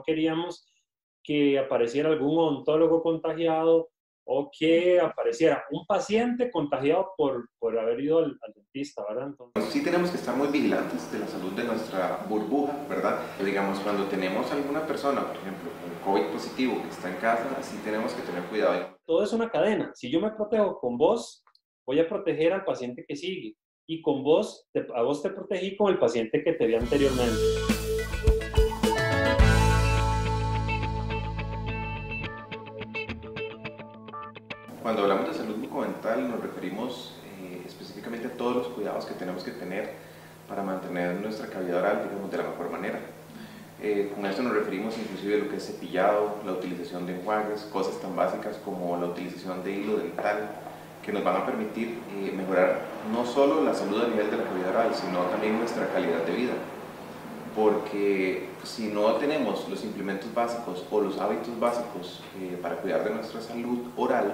No queríamos que apareciera algún ontólogo contagiado o que apareciera un paciente contagiado por, por haber ido al, dentista, ¿verdad? Entonces... Sí tenemos que estar muy vigilantes de la salud de nuestra burbuja, ¿verdad? Digamos, cuando tenemos alguna persona, por ejemplo, con COVID positivo que está en casa, sí tenemos que tener cuidado. Todo es una cadena. Si yo me protejo con vos, voy a proteger al paciente que sigue. Y con vos, a vos te protegí con el paciente que te vi anteriormente. Cuando hablamos de salud bucodental nos referimos eh, específicamente a todos los cuidados que tenemos que tener para mantener nuestra cavidad oral digamos, de la mejor manera. Eh, con esto nos referimos inclusive a lo que es cepillado, la utilización de enjuagues, cosas tan básicas como la utilización de hilo dental, que nos van a permitir eh, mejorar no solo la salud a nivel de la cavidad oral, sino también nuestra calidad de vida. Porque si no tenemos los implementos básicos o los hábitos básicos para cuidar de nuestra salud oral,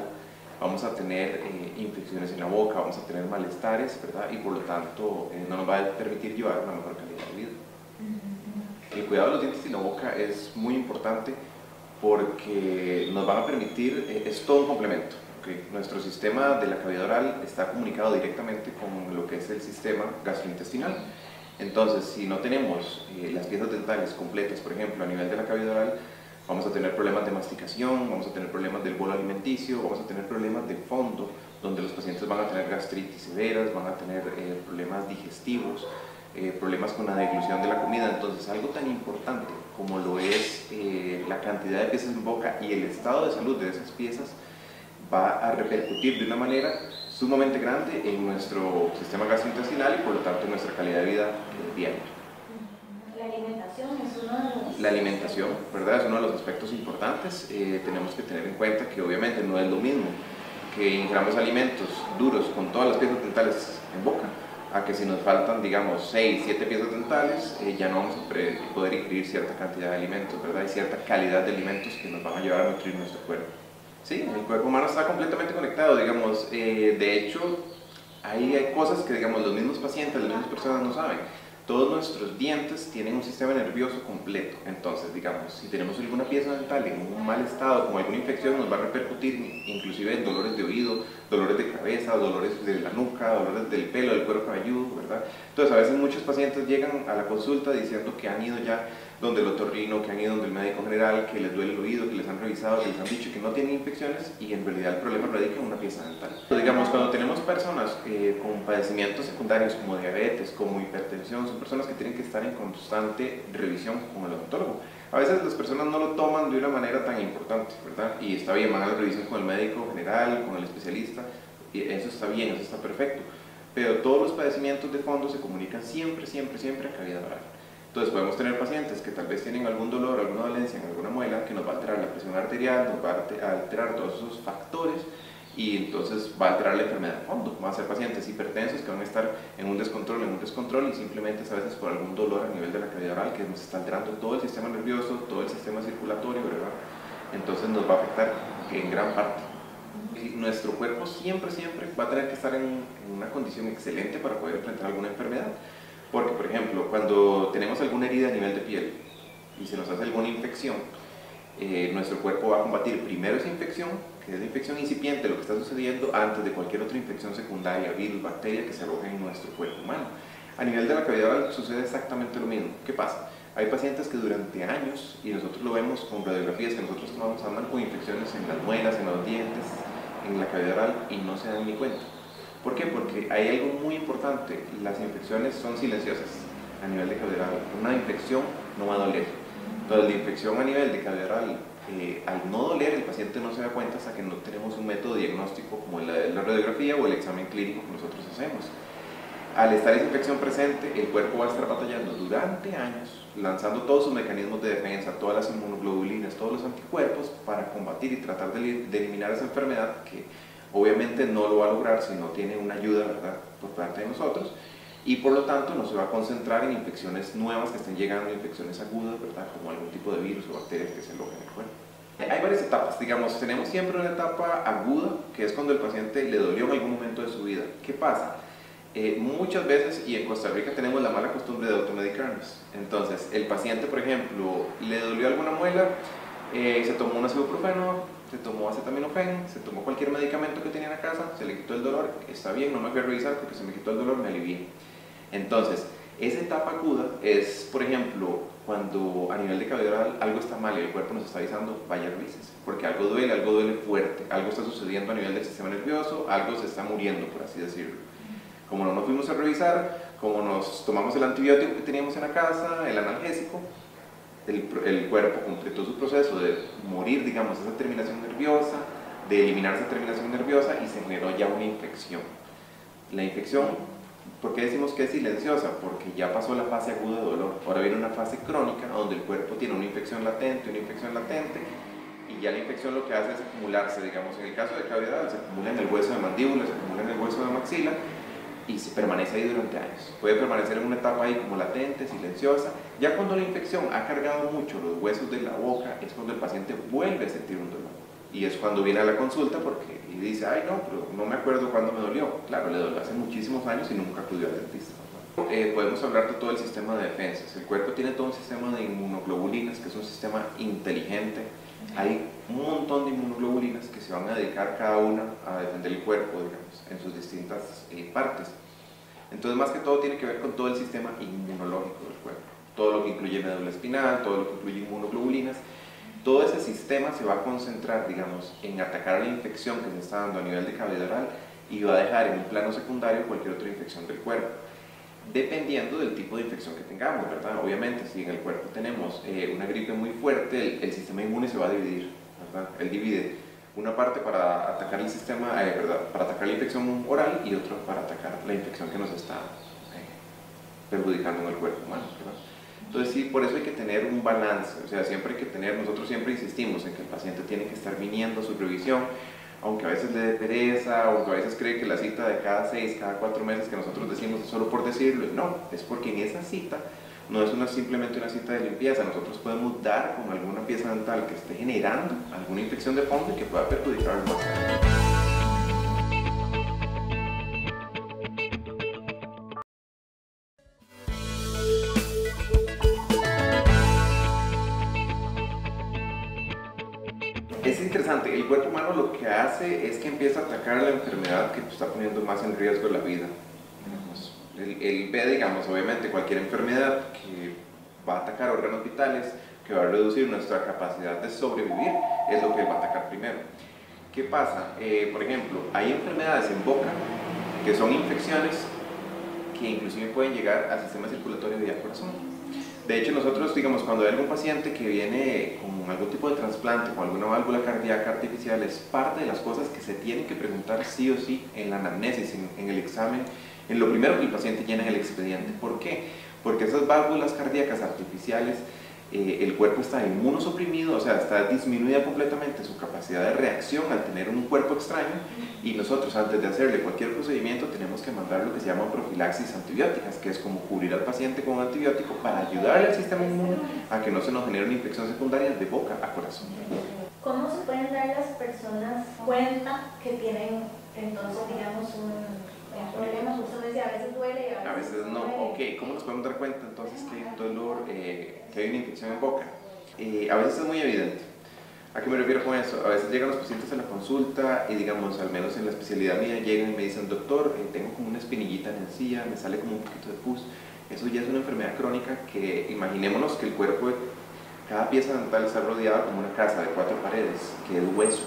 vamos a tener eh, infecciones en la boca, vamos a tener malestares, ¿verdad? Y por lo tanto eh, no nos va a permitir llevar una mejor calidad de vida. El cuidado de los dientes y la boca es muy importante porque nos van a permitir, eh, es todo un complemento. Nuestro sistema de la cavidad oral está comunicado directamente con lo que es el sistema gastrointestinal. Entonces, si no tenemos las piezas dentales completas, por ejemplo, a nivel de la cavidad oral, vamos a tener problemas de masticación, vamos a tener problemas del bolo alimenticio, vamos a tener problemas de fondo, donde los pacientes van a tener gastritis severas, van a tener eh, problemas digestivos, eh, problemas con la deglución de la comida. Entonces, algo tan importante como lo es eh, la cantidad de piezas en boca y el estado de salud de esas piezas va a repercutir de una manera sumamente grande en nuestro sistema gastrointestinal y por lo tanto en nuestra calidad de vida diaria. La alimentación es uno de los... ¿verdad? Es uno de los aspectos importantes. Eh, tenemos que tener en cuenta que obviamente no es lo mismo que ingamos alimentos duros con todas las piezas dentales en boca, a que si nos faltan, digamos, 6, 7 piezas dentales, eh, ya no vamos a poder ingerir cierta cantidad de alimentos, ¿verdad? Y cierta calidad de alimentos que nos van a ayudar a nutrir nuestro cuerpo. Sí, el cuerpo humano está completamente conectado, digamos, eh, de hecho, hay, hay cosas que, digamos, los mismos pacientes, las mismas personas no saben todos nuestros dientes tienen un sistema nervioso completo. Entonces, digamos, si tenemos alguna pieza dental en un mal estado, como alguna infección, nos va a repercutir inclusive en dolores de oído, dolores de cabeza, dolores de la nuca, dolores del pelo, del cuero cabelludo, ¿verdad? Entonces, a veces muchos pacientes llegan a la consulta diciendo que han ido ya donde el otorrino, que han ido donde el médico general, que les duele el oído, que les han revisado, que les han dicho que no tienen infecciones y en realidad el problema radica en una pieza dental. Digamos, cuando tenemos personas eh, con padecimientos secundarios como diabetes, como hipertensión, son personas que tienen que estar en constante revisión con el odontólogo. A veces las personas no lo toman de una manera tan importante, ¿verdad? Y está bien, van a la revisión con el médico general, con el especialista, y eso está bien, eso está perfecto. Pero todos los padecimientos de fondo se comunican siempre, siempre, siempre a cavidad oral. Entonces podemos tener pacientes que tal vez tienen algún dolor, alguna dolencia en alguna muela que nos va a alterar la presión arterial, nos va a alterar todos esos factores y entonces va a alterar la enfermedad de fondo. Van a ser pacientes hipertensos que van a estar en un descontrol, en un descontrol y simplemente a veces por algún dolor a nivel de la cavidad oral que nos está alterando todo el sistema nervioso, todo el sistema circulatorio, ¿verdad? Entonces nos va a afectar en gran parte. Y nuestro cuerpo siempre, siempre va a tener que estar en una condición excelente para poder enfrentar alguna enfermedad. Porque, por ejemplo, cuando tenemos alguna herida a nivel de piel y se nos hace alguna infección, eh, nuestro cuerpo va a combatir primero esa infección, que es la infección incipiente, lo que está sucediendo antes de cualquier otra infección secundaria, virus, bacteria que se aloje en nuestro cuerpo humano. A nivel de la cavidad oral sucede exactamente lo mismo. ¿Qué pasa? Hay pacientes que durante años, y nosotros lo vemos con radiografías que nosotros tomamos, andan con infecciones en las muelas, en los dientes, en la cavidad oral y no se dan ni cuenta. ¿Por qué? Porque hay algo muy importante, las infecciones son silenciosas a nivel de cavidad Una infección no va a doler. Entonces la infección a nivel de cavidad eh, al no doler el paciente no se da cuenta hasta que no tenemos un método diagnóstico como la, la radiografía o el examen clínico que nosotros hacemos. Al estar esa infección presente, el cuerpo va a estar batallando durante años, lanzando todos sus mecanismos de defensa, todas las inmunoglobulinas, todos los anticuerpos para combatir y tratar de, de eliminar esa enfermedad que Obviamente no lo va a lograr si no tiene una ayuda ¿verdad? por parte de nosotros y por lo tanto no se va a concentrar en infecciones nuevas que estén llegando, infecciones agudas, ¿verdad? como algún tipo de virus o bacterias que se alojen en el cuerpo. Hay varias etapas, digamos, tenemos siempre una etapa aguda, que es cuando el paciente le dolió en algún momento de su vida. ¿Qué pasa? Eh, muchas veces, y en Costa Rica tenemos la mala costumbre de automedicarnos. Entonces, el paciente, por ejemplo, le dolió alguna muela, eh, se tomó un ibuprofeno, se tomó acetaminofén, se tomó cualquier medicamento que tenía en la casa, se le quitó el dolor, está bien, no me voy a revisar porque se me quitó el dolor, me alivié. Entonces, esa etapa aguda es, por ejemplo, cuando a nivel de cavidad algo está mal y el cuerpo nos está avisando, vaya revises, porque algo duele, algo duele fuerte, algo está sucediendo a nivel del sistema nervioso, algo se está muriendo, por así decirlo. Como no nos fuimos a revisar, como nos tomamos el antibiótico que teníamos en la casa, el analgésico, el, cuerpo completó su proceso de morir, digamos, esa terminación nerviosa, de eliminar esa terminación nerviosa y se generó ya una infección. La infección, ¿por qué decimos que es silenciosa? Porque ya pasó la fase aguda de dolor. Ahora viene una fase crónica donde el cuerpo tiene una infección latente, una infección latente, y ya la infección lo que hace es acumularse, digamos, en el caso de cavidad, se acumula en el hueso de mandíbula, se acumula en el hueso de maxila, y se permanece ahí durante años. Puede permanecer en una etapa ahí como latente, silenciosa. Ya cuando la infección ha cargado mucho los huesos de la boca, es cuando el paciente vuelve a sentir un dolor. Y es cuando viene a la consulta porque y dice, ay no, pero no me acuerdo cuándo me dolió. Claro, le dolió hace muchísimos años y nunca acudió al dentista. Eh, podemos hablar de todo el sistema de defensas. El cuerpo tiene todo un sistema de inmunoglobulinas, que es un sistema inteligente. Hay un montón de inmunoglobulinas que se van a dedicar cada una a defender el cuerpo, digamos, en sus distintas eh, partes. Entonces, más que todo, tiene que ver con todo el sistema inmunológico del cuerpo. Todo lo que incluye médula espinal, todo lo que incluye inmunoglobulinas. Todo ese sistema se va a concentrar, digamos, en atacar la infección que se está dando a nivel de cavidad oral y va a dejar en un plano secundario cualquier otra infección del cuerpo dependiendo del tipo de infección que tengamos, ¿verdad? Obviamente, si en el cuerpo tenemos eh, una gripe muy fuerte, el, sistema inmune se va a dividir, ¿verdad? Él divide una parte para atacar el sistema, eh, ¿verdad? Para atacar la infección oral y otra para atacar la infección que nos está eh, perjudicando en el cuerpo humano, ¿verdad? Entonces sí, por eso hay que tener un balance, o sea, siempre hay que tener, nosotros siempre insistimos en que el paciente tiene que estar viniendo a su revisión, aunque a veces le dé pereza, aunque a veces cree que la cita de cada seis, cada cuatro meses que nosotros decimos es solo por decirlo, no, es porque en esa cita no es una, simplemente una cita de limpieza, nosotros podemos dar con alguna pieza dental que esté generando alguna infección de fondo y que pueda perjudicar al atacar la enfermedad que está poniendo más en riesgo la vida. Él, ve, digamos, obviamente cualquier enfermedad que va a atacar órganos vitales, que va a reducir nuestra capacidad de sobrevivir, es lo que va a atacar primero. ¿Qué pasa? Eh, por ejemplo, hay enfermedades en boca que son infecciones que inclusive pueden llegar al sistema circulatorio y al corazón. De hecho, nosotros, digamos, cuando hay algún paciente que viene con algún tipo de trasplante, con alguna válvula cardíaca artificial, es parte de las cosas que se tienen que preguntar sí o sí en la anamnesis, en, el examen, en lo primero que el paciente llena en el expediente. ¿Por qué? Porque esas válvulas cardíacas artificiales eh, el cuerpo está inmunosuprimido, o sea, está disminuida completamente su capacidad de reacción al tener un cuerpo extraño y nosotros antes de hacerle cualquier procedimiento tenemos que mandar lo que se llama profilaxis antibióticas, que es como cubrir al paciente con un antibiótico para ayudarle al sistema inmune a que no se nos genere una infección secundaria de boca a corazón. ¿Cómo se pueden dar las personas cuenta que tienen entonces, digamos, un a veces duele y a veces, no. Ok, ¿cómo nos podemos dar cuenta entonces que hay dolor, eh, que hay una infección en boca? A veces es muy evidente. ¿A qué me refiero con eso? A veces llegan los pacientes a la consulta y digamos, al menos en la especialidad mía, llegan y me dicen, doctor, eh, tengo como una espinillita en encilla, me sale como un poquito de pus. Eso ya es una enfermedad crónica que imaginémonos que el cuerpo, cada pieza dental está rodeada como una casa de cuatro paredes, que es hueso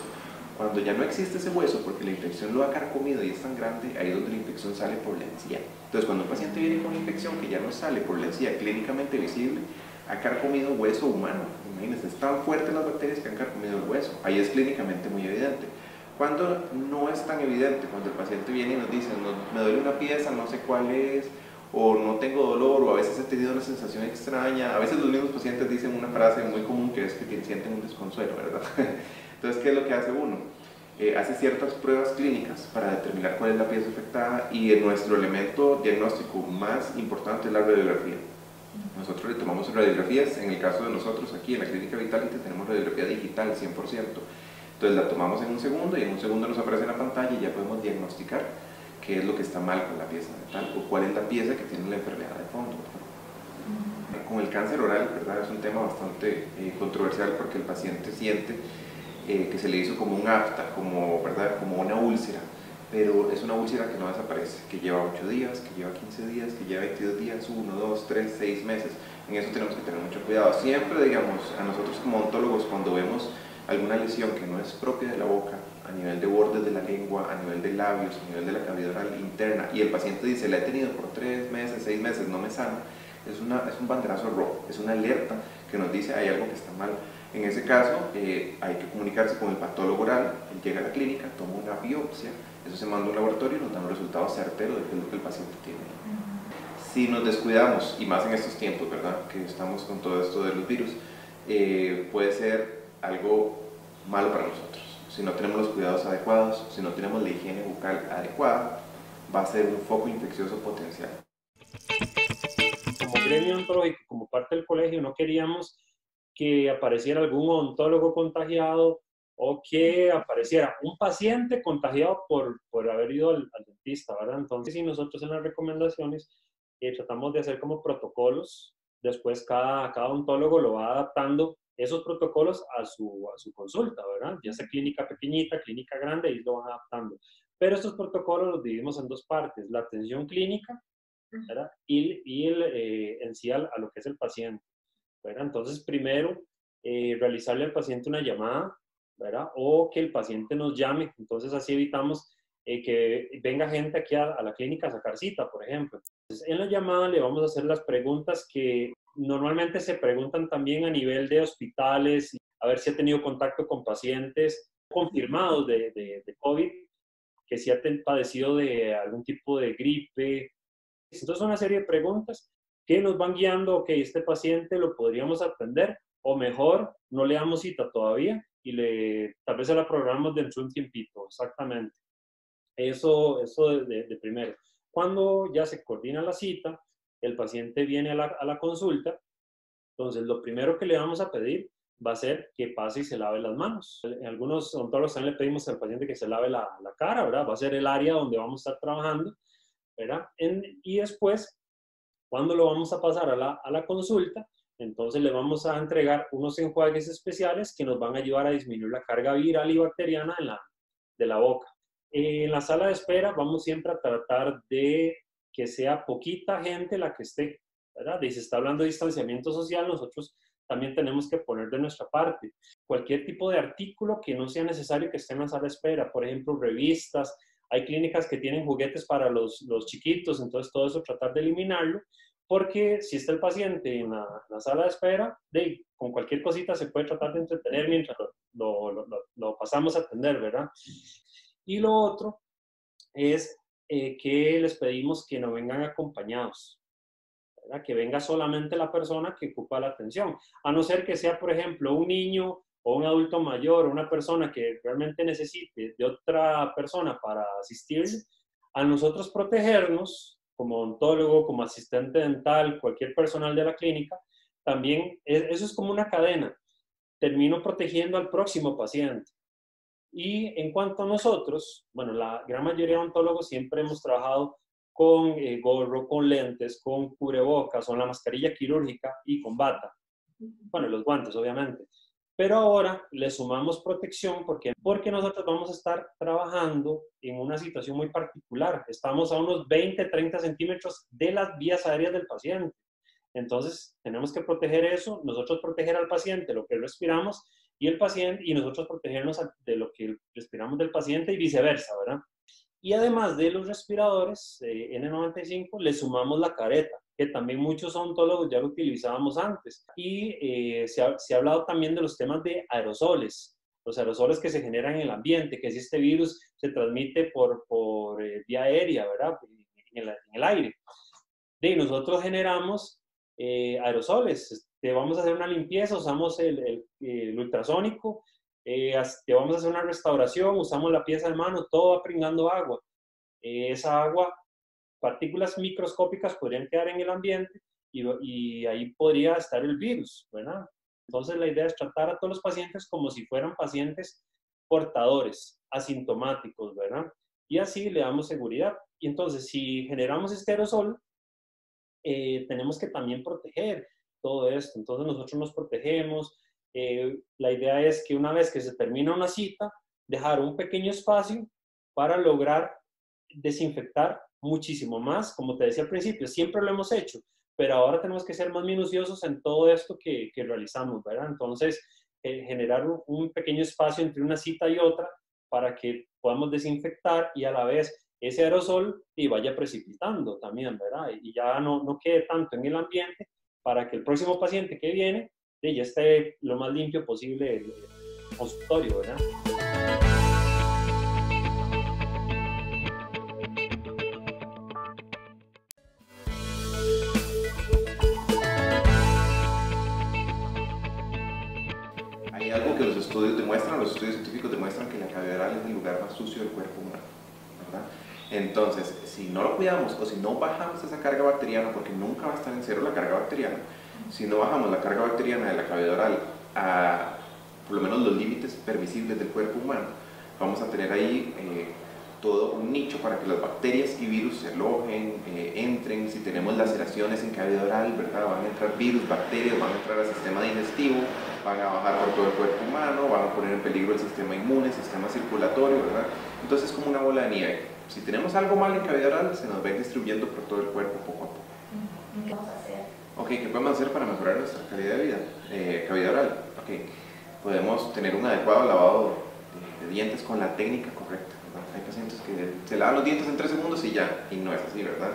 cuando ya no existe ese hueso porque la infección lo ha carcomido y es tan grande, ahí es donde la infección sale por la encía. Entonces, cuando un paciente viene con una infección que ya no sale por la encía clínicamente visible, ha carcomido hueso humano. Imagínense, es tan fuerte las bacterias que han carcomido el hueso. Ahí es clínicamente muy evidente. Cuando no es tan evidente, cuando el paciente viene y nos dice, me duele una pieza, no sé cuál es, o no tengo dolor, o a veces he tenido una sensación extraña. A veces los mismos pacientes dicen una frase muy común que es que sienten un desconsuelo, ¿verdad? Entonces, ¿qué es lo que hace uno? Eh, hace ciertas pruebas clínicas para determinar cuál es la pieza afectada y nuestro elemento diagnóstico más importante es la radiografía. Nosotros tomamos radiografías, en el caso de nosotros aquí en la clínica Vitality tenemos radiografía digital 100%. Entonces la tomamos en un segundo y en un segundo nos aparece en la pantalla y ya podemos diagnosticar qué es lo que está mal con la pieza dental o cuál es la pieza que tiene la enfermedad de fondo. Con el cáncer oral, ¿verdad? Es un tema bastante eh, controversial porque el paciente siente eh, que se le hizo como un afta, como, ¿verdad? como una úlcera pero es una úlcera que no desaparece, que lleva 8 días, que lleva 15 días, que lleva 22 días, 1, 2, 3, 6 meses. En eso tenemos que tener mucho cuidado. Siempre, digamos, a nosotros como odontólogos, cuando vemos alguna lesión que no es propia de la boca, a nivel de bordes de la lengua, a nivel de labios, a nivel de la cavidad oral interna, y el paciente dice, la he tenido por 3 meses, 6 meses, no me sana, es, una, es un banderazo rojo, es una alerta que nos dice hay algo que está mal. En ese caso, eh, hay que comunicarse con el patólogo oral, él llega a la clínica, toma una biopsia, eso se manda a un laboratorio y nos dan un resultado certero de lo que el paciente tiene. Si nos descuidamos, y más en estos tiempos, ¿verdad? Que estamos con todo esto de los virus, eh, puede ser algo malo para nosotros. Si no tenemos los cuidados adecuados, si no tenemos la higiene bucal adecuada, va a ser un foco infeccioso potencial. Como gremio ontológico, como parte del colegio, no queríamos que apareciera algún ontólogo contagiado o que apareciera un paciente contagiado por, por haber ido al, dentista, ¿verdad? Entonces, si nosotros en las recomendaciones eh, tratamos de hacer como protocolos, después cada, cada odontólogo lo va adaptando esos protocolos a su, a su consulta, ¿verdad? Ya sea clínica pequeñita, clínica grande, y lo van adaptando. Pero estos protocolos los dividimos en dos partes, la atención clínica, ¿verdad? Y, y el, eh, en sí a, lo que es el paciente, ¿verdad? Entonces, primero, eh, realizarle al paciente una llamada, ¿verdad? O que el paciente nos llame. Entonces así evitamos eh, que venga gente aquí a, la clínica a sacar cita, por ejemplo. en la llamada le vamos a hacer las preguntas que normalmente se preguntan también a nivel de hospitales, a ver si ha tenido contacto con pacientes confirmados de, de, de COVID, que si ha padecido de algún tipo de gripe. Entonces, una serie de preguntas que nos van guiando, que este paciente lo podríamos atender, o mejor, no le damos cita todavía, y le, tal vez se la programamos dentro de un tiempito, exactamente. Eso, eso de, primero. Cuando ya se coordina la cita, el paciente viene a la, consulta, entonces lo primero que le vamos a pedir va a ser que pase y se lave las manos. En algunos odontólogos también le pedimos al paciente que se lave la, la cara, ¿verdad? Va a ser el área donde vamos a estar trabajando, ¿verdad? y después, cuando lo vamos a pasar a la, a la consulta, entonces le vamos a entregar unos enjuagues especiales que nos van a ayudar a disminuir la carga viral y bacteriana en la, de la boca. En la sala de espera vamos siempre a tratar de que sea poquita gente la que esté, ¿verdad? Y se está hablando de distanciamiento social, nosotros también tenemos que poner de nuestra parte. Cualquier tipo de artículo que no sea necesario que esté en la sala de espera, por ejemplo, revistas, hay clínicas que tienen juguetes para los, los chiquitos, entonces todo eso tratar de eliminarlo porque si está el paciente en la, sala de espera, de, con cualquier cosita se puede tratar de entretener mientras lo, lo, lo, pasamos a atender, ¿verdad? Y lo otro es eh, que les pedimos que no vengan acompañados, que venga solamente la persona que ocupa la atención, a no ser que sea, por ejemplo, un niño o un adulto mayor o una persona que realmente necesite de otra persona para asistirle, a nosotros protegernos como odontólogo, como asistente dental, cualquier personal de la clínica, también eso es como una cadena. Termino protegiendo al próximo paciente. Y en cuanto a nosotros, bueno, la gran mayoría de odontólogos siempre hemos trabajado con eh, gorro, con lentes, con cubrebocas, con la mascarilla quirúrgica y con bata. Bueno, los guantes, obviamente. Pero ahora le sumamos protección porque, porque nosotros vamos a estar trabajando en una situación muy particular. Estamos a unos 20, 30 centímetros de las vías aéreas del paciente. Entonces, tenemos que proteger eso, nosotros proteger al paciente lo que respiramos y el paciente y nosotros protegernos de lo que respiramos del paciente y viceversa, ¿verdad? Y además de los respiradores eh, N95, le sumamos la careta que también muchos odontólogos ya lo utilizábamos antes. Y eh, se, ha, se, ha, hablado también de los temas de aerosoles, los aerosoles que se generan en el ambiente, que si este virus se transmite por, por eh, vía aérea, ¿verdad? En el, en el aire. Y nosotros generamos eh, aerosoles. Te vamos a hacer una limpieza, usamos el, el, el ultrasónico, te vamos a hacer una restauración, usamos la pieza de mano, todo va pringando agua. esa agua partículas microscópicas podrían quedar en el ambiente y, y ahí podría estar el virus, ¿verdad? Entonces la idea es tratar a todos los pacientes como si fueran pacientes portadores, asintomáticos, ¿verdad? Y así le damos seguridad. Y entonces, si generamos este aerosol, eh, tenemos que también proteger todo esto. Entonces, nosotros nos protegemos. Eh, la idea es que una vez que se termina una cita, dejar un pequeño espacio para lograr desinfectar muchísimo más. Como te decía al principio, siempre lo hemos hecho, pero ahora tenemos que ser más minuciosos en todo esto que, que realizamos, ¿verdad? Entonces, eh, generar un, pequeño espacio entre una cita y otra para que podamos desinfectar y a la vez ese aerosol y vaya precipitando también, ¿verdad? Y ya no, no quede tanto en el ambiente para que el próximo paciente que viene ya esté lo más limpio posible el consultorio, ¿verdad? estudios demuestran, los estudios científicos demuestran que la cavidad oral es el lugar más sucio del cuerpo humano. ¿verdad? Entonces, si no lo cuidamos o si no bajamos esa carga bacteriana, porque nunca va a estar en cero la carga bacteriana, si no bajamos la carga bacteriana de la cavidad oral a por lo menos los límites permisibles del cuerpo humano, vamos a tener ahí eh, todo un nicho para que las bacterias y virus se alojen, eh, entren. Si tenemos laceraciones en cavidad oral, ¿verdad? van a entrar virus, bacterias, van a entrar al sistema digestivo, van a bajar por todo el cuerpo humano, van a poner en peligro el sistema inmune, el sistema circulatorio, ¿verdad? Entonces es como una bola de nieve. Si tenemos algo mal en cavidad oral, se nos va distribuyendo por todo el cuerpo poco a poco. ¿Qué vamos a hacer? Ok, ¿qué podemos hacer para mejorar nuestra calidad de vida? Eh, cavidad oral. Ok, podemos tener un adecuado lavado de, dientes con la técnica correcta. Hay pacientes que se lavan los dientes en tres segundos y ya, y no es así, ¿verdad?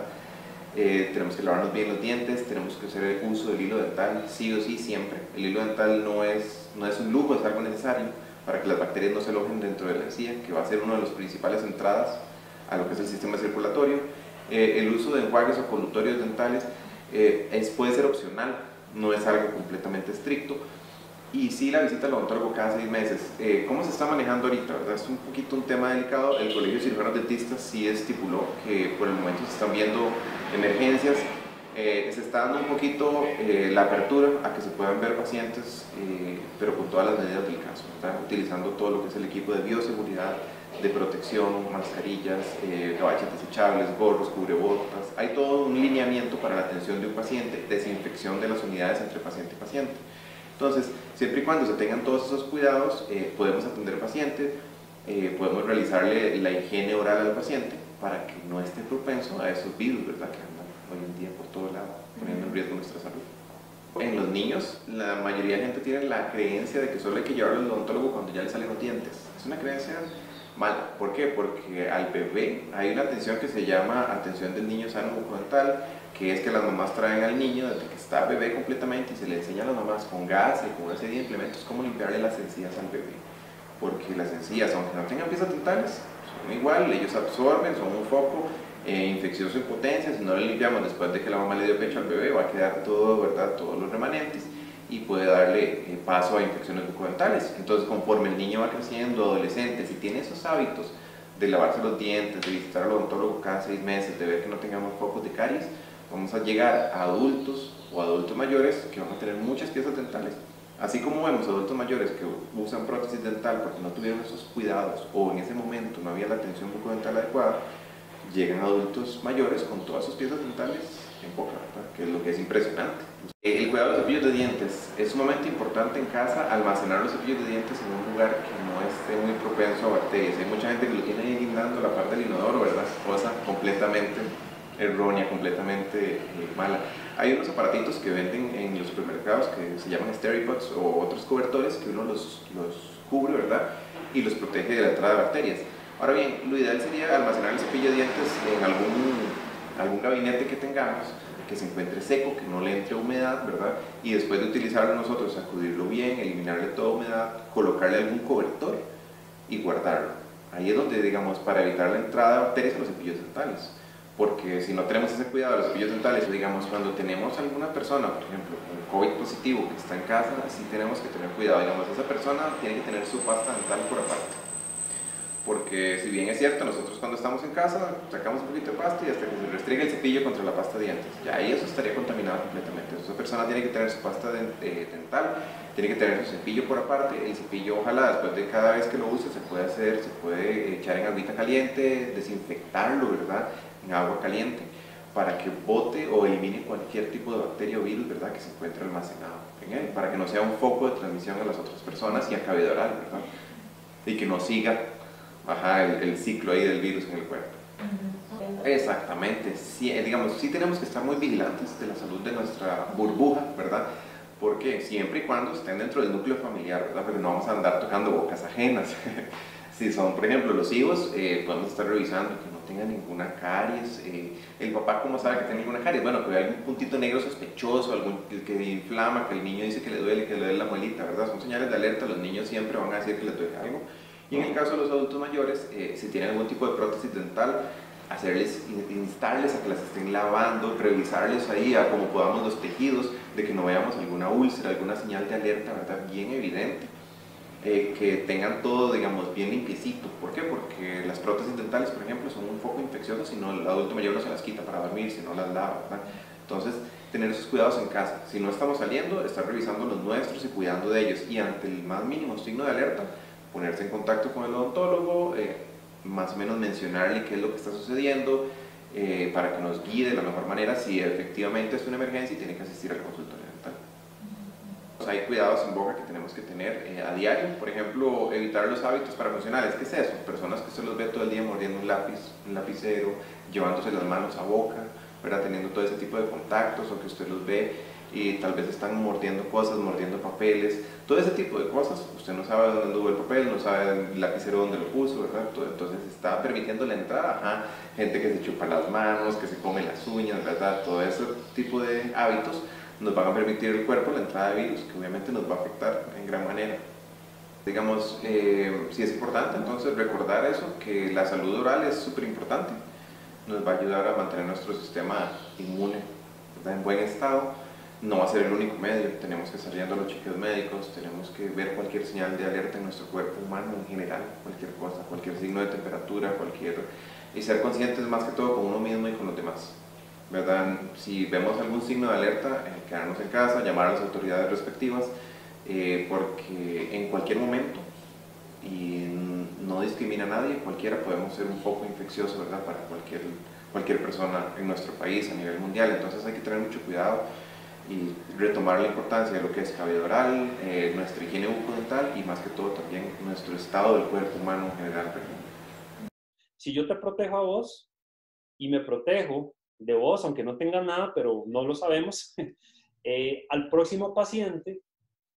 Eh, tenemos que lavarnos bien los dientes, tenemos que hacer el uso del hilo dental, sí o sí, siempre. El hilo dental no es, no es un lujo, es algo necesario para que las bacterias no se alojen dentro de la encía, que va a ser una de las principales entradas a lo que es el sistema circulatorio. Eh, el uso de enjuagues o colutorios dentales eh, es, puede ser opcional, no es algo completamente estricto, y sí la visita al odontólogo cada seis meses. Eh, ¿Cómo se está manejando ahorita? ¿verdad? Es un poquito un tema delicado. El Colegio de Cirujanos Dentistas sí estipuló que por el momento se están viendo emergencias. Eh, se está dando un poquito eh, la apertura a que se puedan ver pacientes, pero con todas las medidas del caso, utilizando todo lo que es el equipo de bioseguridad, de protección, mascarillas, eh, desechables, gorros, cubrebotas. Hay todo un lineamiento para la atención de un paciente, desinfección de las unidades entre paciente y paciente. Entonces, siempre y cuando se tengan todos esos cuidados, eh, podemos atender al paciente, eh, podemos realizarle la higiene oral al paciente para que no esté propenso a esos virus ¿verdad? que andan hoy en día por todo lado, poniendo en riesgo nuestra salud. En los niños, la mayoría de gente tiene la creencia de que solo hay que llevarlo al odontólogo cuando ya le salen los dientes. Es una creencia mala. ¿Por qué? Porque al bebé hay una atención que se llama atención del niño sano bucodental, que es que las mamás traen al niño desde que está bebé completamente y se le enseña a las mamás con gas y con una serie de implementos cómo limpiarle las encías al bebé. Porque las encías, aunque no tengan piezas dentales, son igual, ellos absorben, son un foco eh, infeccioso en potencia, si no le limpiamos después de que la mamá le dio pecho al bebé, va a quedar todo, ¿verdad? Todos los remanentes y puede darle eh, paso a infecciones bucodentales. Entonces, conforme el niño va creciendo, adolescente, si tiene esos hábitos de lavarse los dientes, de visitar al odontólogo cada seis meses, de ver que no tengamos focos de caries, vamos a llegar a adultos o adultos mayores que van a tener muchas piezas dentales. Así como vemos adultos mayores que usan prótesis dental porque no tuvieron esos cuidados o en ese momento no había la atención bucodental adecuada, llegan adultos mayores con todas sus piezas dentales en boca, que es lo que es impresionante. El cuidado de los cepillos de dientes es sumamente importante en casa almacenar los cepillos de dientes en un lugar que no esté muy propenso a bacterias. Hay mucha gente que lo tiene ahí guindando la parte del inodoro, ¿verdad? Cosa completamente errónea, completamente eh, mala. Hay unos aparatitos que venden en los supermercados que se llaman Steripods o otros cobertores que uno los, los cubre, ¿verdad? Y los protege de la entrada de bacterias. Ahora bien, lo ideal sería almacenar el cepillo de dientes en algún, algún gabinete que tengamos que se encuentre seco, que no le entre humedad, ¿verdad? Y después de utilizarlo nosotros, sacudirlo bien, eliminarle toda humedad, colocarle algún cobertor y guardarlo. Ahí es donde, digamos, para evitar la entrada de bacterias a los cepillos dentales porque si no tenemos ese cuidado de los cepillos dentales, digamos, cuando tenemos alguna persona, por ejemplo, con COVID positivo que está en casa, sí tenemos que tener cuidado, digamos, esa persona tiene que tener su pasta dental por aparte, porque si bien es cierto, nosotros cuando estamos en casa sacamos un poquito de pasta y hasta que se restringe el cepillo contra la pasta de dientes, ya ahí eso estaría contaminado completamente. Esa persona tiene que tener su pasta eh, dental, tiene que tener su cepillo por aparte, el cepillo ojalá después de cada vez que lo use se puede hacer, se puede echar en agüita caliente, desinfectarlo, ¿verdad? En agua caliente para que bote o elimine cualquier tipo de bacteria o virus, ¿verdad? Que se encuentre almacenado en él, para que no sea un foco de transmisión a las otras personas y a cabida oral, ¿verdad? Y que no siga el, ciclo ahí del virus en el cuerpo. Exactamente, sí, eh, digamos, sí tenemos que estar muy vigilantes de la salud de nuestra burbuja, ¿verdad? Porque siempre y cuando estén dentro del núcleo familiar, ¿verdad? Pero no vamos a andar tocando bocas ajenas. si son, por ejemplo, los hijos, eh, podemos estar revisando que no tenga ninguna caries. Eh, el papá, ¿cómo sabe que tiene ninguna caries? Bueno, que hay algún puntito negro sospechoso, algún que inflama, que el niño dice que le duele, que le duele la muelita, ¿verdad? Son señales de alerta, los niños siempre van a decir que les duele algo. Y en el caso de los adultos mayores, eh, si tienen algún tipo de prótesis dental, hacerles, instarles a que las estén lavando, revisarles ahí a como podamos los tejidos, de que no veamos alguna úlcera, alguna señal de alerta, ¿verdad? Bien evidente. Eh, que tengan todo, digamos, bien limpiecito. ¿Por qué? Porque las prótesis dentales, por ejemplo, son un poco infecciosas si no el adulto mayor no se las quita para dormir, si no las lava. Entonces, tener esos cuidados en casa. Si no estamos saliendo, estar revisando los nuestros y cuidando de ellos. Y ante el más mínimo signo de alerta, ponerse en contacto con el odontólogo, eh, más o menos mencionarle qué es lo que está sucediendo, eh, para que nos guíe de la mejor manera si efectivamente es una emergencia y tiene que asistir al consultorio dental. hay cuidados en boca que tenemos que tener eh, a diario, por ejemplo, evitar los hábitos parafuncionales. ¿Qué es eso? Personas que se los ve todo el día mordiendo un lápiz, un lapicero, llevándose las manos a boca, ¿verdad? teniendo todo ese tipo de contactos o que usted los ve y tal vez están mordiendo cosas, mordiendo papeles, todo ese tipo de cosas. Usted no sabe dónde anduvo el papel, no sabe el lapicero dónde lo puso, ¿verdad? Entonces está permitiendo la entrada, gente que se chupa las manos, que se come las uñas, ¿verdad? Todo ese tipo de hábitos nos van a permitir el cuerpo la entrada de virus, que obviamente nos va a afectar en gran manera. Digamos, eh, si es importante entonces recordar eso, que la salud oral es súper importante, nos va a ayudar a mantener nuestro sistema inmune en buen estado no va a ser el único medio, tenemos que estar yendo a los chequeos médicos, tenemos que ver cualquier señal de alerta en nuestro cuerpo humano en general, cualquier cosa, cualquier signo de temperatura, cualquier... y ser conscientes más que todo con uno mismo y con los demás. ¿verdad? Si vemos algún signo de alerta, eh, quedarnos en casa, llamar a las autoridades respectivas, eh, porque en cualquier momento, y no discrimina a nadie, cualquiera podemos ser un poco infeccioso ¿verdad? para cualquier, cualquier persona en nuestro país a nivel mundial, entonces hay que tener mucho cuidado y retomar la importancia de lo que es cabello oral, eh, nuestra higiene bucodental y más que todo también nuestro estado del cuerpo humano en general. Si yo te protejo a vos y me protejo de vos, aunque no tenga nada, pero no lo sabemos, eh, al próximo paciente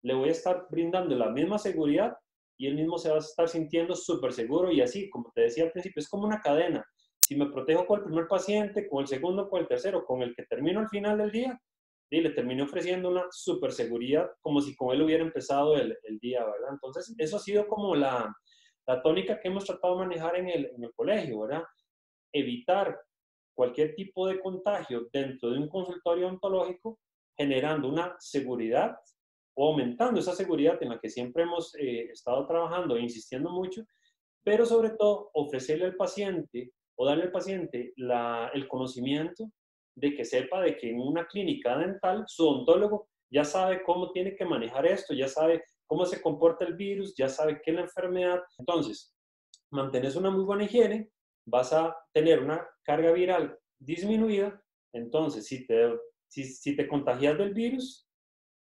le voy a estar brindando la misma seguridad y él mismo se va a estar sintiendo súper seguro y así, como te decía al principio, es como una cadena. Si me protejo con el primer paciente, con el segundo, con el tercero, con el que termino al final del día, y le terminé ofreciendo una super seguridad como si con él hubiera empezado el, el día, ¿verdad? Entonces, eso ha sido como la, la tónica que hemos tratado de manejar en el, en el colegio, ¿verdad? Evitar cualquier tipo de contagio dentro de un consultorio ontológico, generando una seguridad o aumentando esa seguridad en la que siempre hemos eh, estado trabajando e insistiendo mucho, pero sobre todo ofrecerle al paciente o darle al paciente la, el conocimiento de que sepa de que en una clínica dental su odontólogo ya sabe cómo tiene que manejar esto, ya sabe cómo se comporta el virus, ya sabe qué es la enfermedad. Entonces, mantienes una muy buena higiene, vas a tener una carga viral disminuida. Entonces, si te, si, te contagias del virus,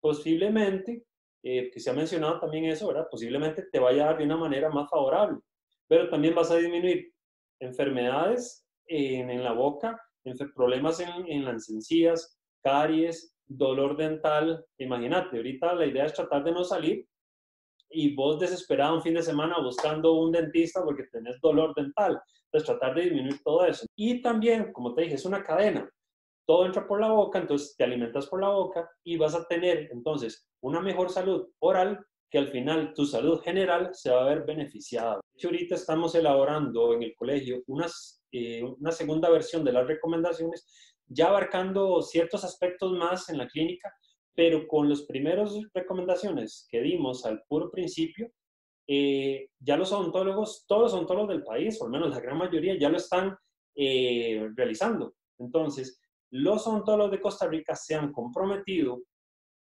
posiblemente, eh, que se ha mencionado también eso, ¿verdad? Posiblemente te vaya a dar de una manera más favorable, pero también vas a disminuir enfermedades en, en la boca problemas en, en las encías, caries, dolor dental. Imagínate, ahorita la idea es tratar de no salir y vos desesperado un fin de semana buscando un dentista porque tenés dolor dental. Entonces tratar de disminuir todo eso. Y también, como te dije, es una cadena. Todo entra por la boca, entonces te alimentas por la boca y vas a tener entonces una mejor salud oral que al final tu salud general se va a ver beneficiada. De ahorita estamos elaborando en el colegio unas eh, una segunda versión de las recomendaciones, ya abarcando ciertos aspectos más en la clínica, pero con las primeras recomendaciones que dimos al puro principio, eh, ya los odontólogos, todos los odontólogos del país, o al menos la gran mayoría, ya lo están eh, realizando. Entonces, los odontólogos de Costa Rica se han comprometido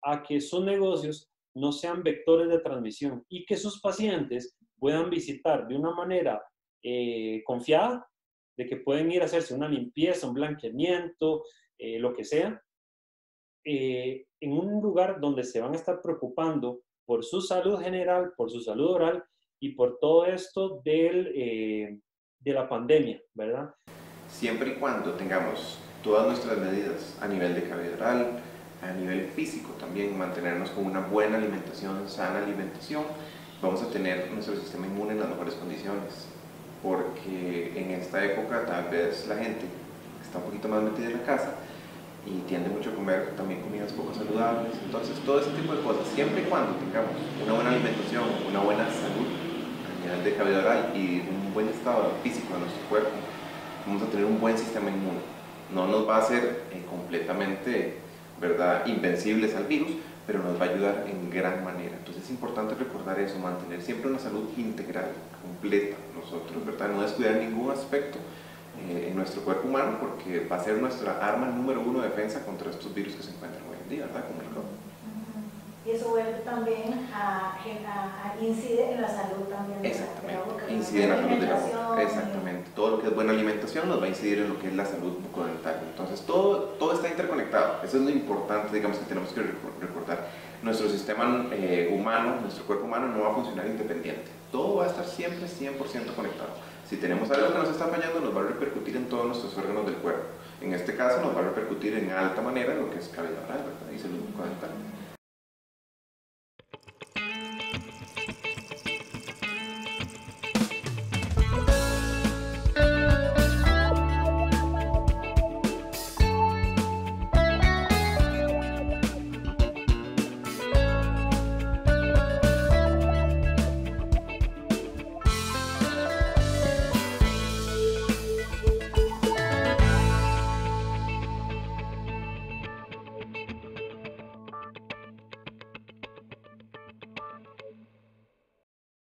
a que sus negocios no sean vectores de transmisión y que sus pacientes puedan visitar de una manera eh, confiada de que pueden ir a hacerse una limpieza, un blanqueamiento, lo que sea, en un lugar donde se van a estar preocupando por su salud general, por su salud oral y por todo esto del, eh, de la pandemia, ¿verdad? Siempre y cuando tengamos todas nuestras medidas a nivel de cavidad oral, a nivel físico también, mantenernos con una buena alimentación, sana alimentación, vamos a tener nuestro sistema inmune en las mejores condiciones. Porque en esta época tal vez la gente está un poquito más metida en la casa y tiende mucho a comer también comidas poco saludables. Entonces, todo ese tipo de cosas, siempre y cuando tengamos una buena alimentación, una buena salud a nivel de cavidad oral y un buen estado físico de nuestro cuerpo, vamos a tener un buen sistema inmune. No nos va a hacer eh, completamente ¿verdad? invencibles al virus, pero nos va a ayudar en gran manera. Entonces es importante recordar eso, mantener siempre una salud integral, completa nosotros, ¿verdad? no descuidar ningún aspecto eh, en nuestro cuerpo humano porque va a ser nuestra arma número uno de defensa contra estos virus que se encuentran hoy en día, ¿verdad? Como el COVID. Y eso vuelve también a, a, incide en la salud también. Exactamente, incide en la salud de la boca. Exactamente. Todo lo que es buena alimentación nos va a incidir en lo que es la salud bucodental. Entonces, todo, todo está interconectado. Eso es lo importante, digamos, que tenemos que recordar. Nuestro sistema eh, humano, nuestro cuerpo humano no va a funcionar independiente. Todo va a estar siempre 100% conectado. Si tenemos algo que nos está fallando, nos va a repercutir en todos nuestros órganos del cuerpo. En este caso, nos va a repercutir en alta manera en lo que es cavidad oral ¿verdad? y salud bucodental.